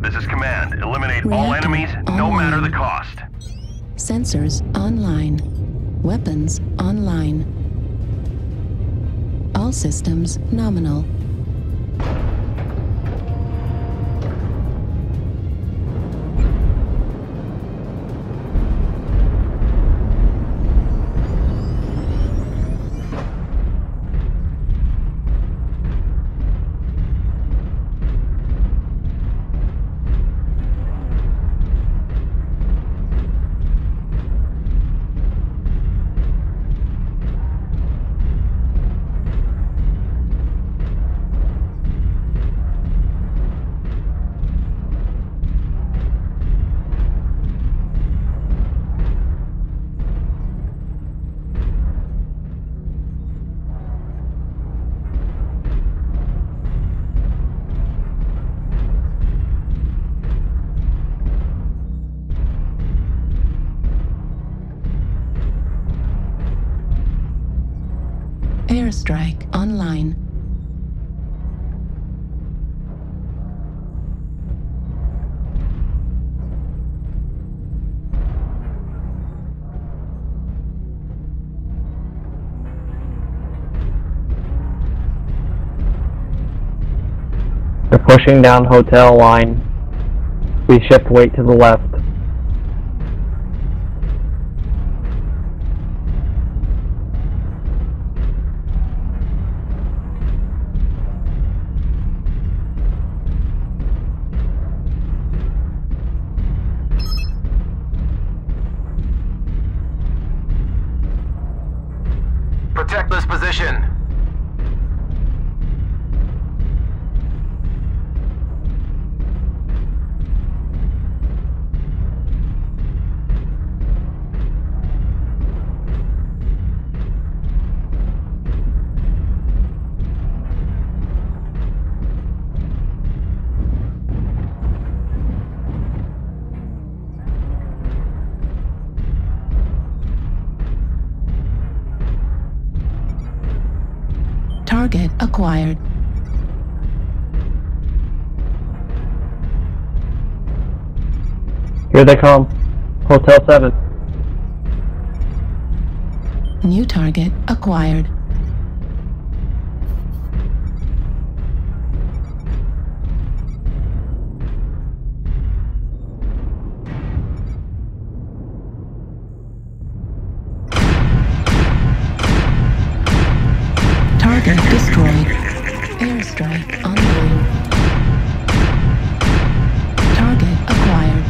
This is command. Eliminate all Reactor enemies, no matter the cost. Sensors online. Weapons online. All systems nominal. Airstrike online. They're pushing down hotel line. We shift weight to the left. Here they come. Hotel 7. New target acquired. Target destroyed. Airstrike online. Target acquired.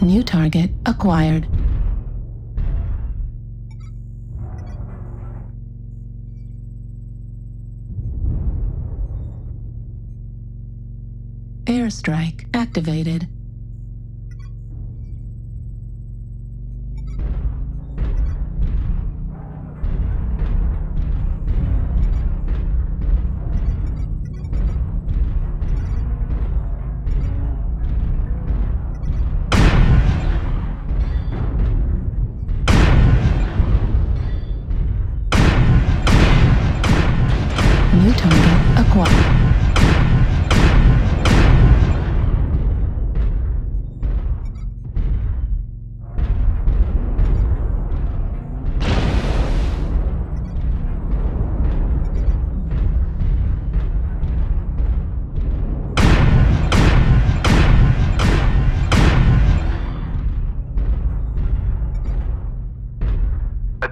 New target acquired. Airstrike activated.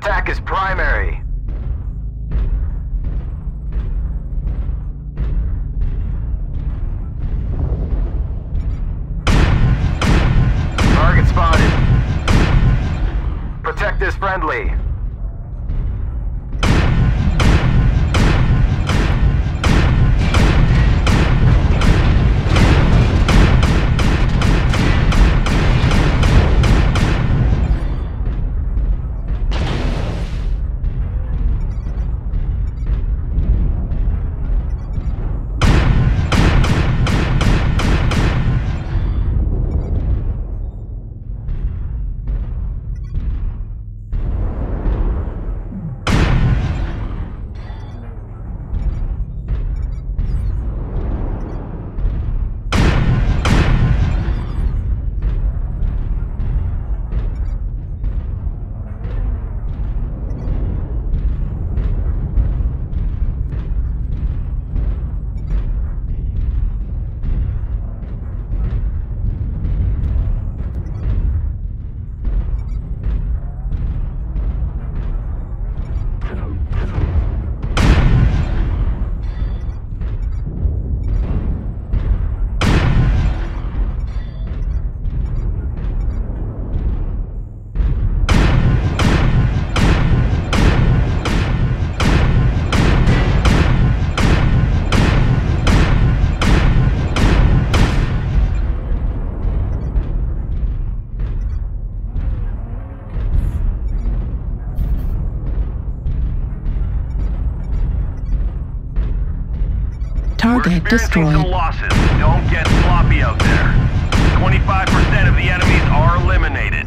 Attack is primary. Target spotted. Protect this friendly. Experiencing some destroyed. losses. Don't get sloppy out there. 25% of the enemies are eliminated.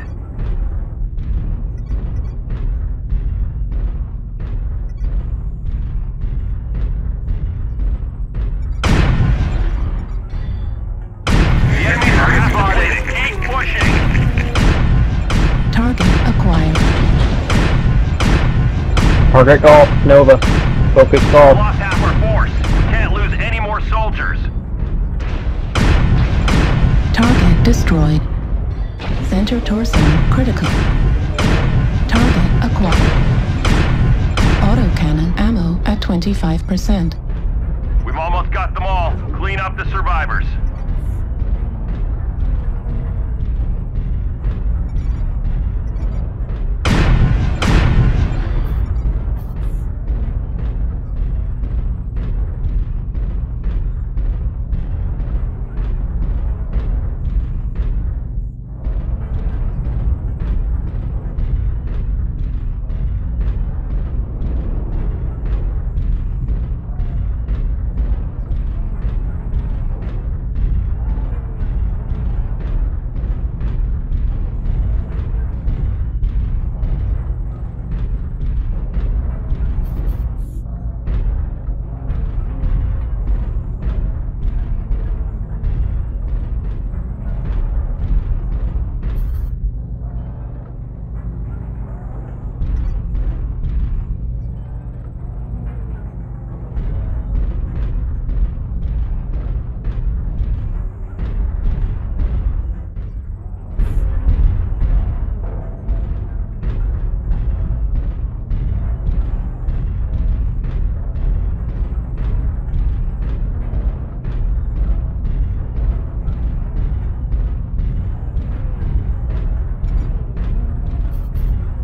The enemies are spotted. Keep pushing. Target acquired. Target golf, Nova. Focus golf. Destroyed. Center torso critical. Target acquired. Autocannon ammo at 25%. We've almost got them all. Clean up the survivors.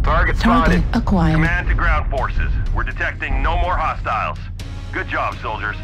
Target spotted. Target acquired. Command to ground forces. We're detecting no more hostiles. Good job, soldiers.